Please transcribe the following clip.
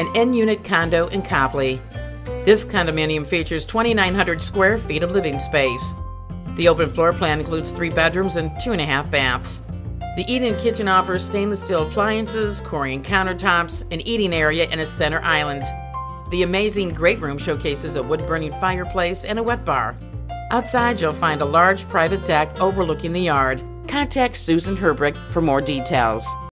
an in-unit condo in Copley. This condominium features 2,900 square feet of living space. The open floor plan includes three bedrooms and two and a half baths. The eat-in kitchen offers stainless steel appliances, Corian countertops, an eating area, and a center island. The amazing great room showcases a wood-burning fireplace and a wet bar. Outside, you'll find a large private deck overlooking the yard. Contact Susan Herberich for more details.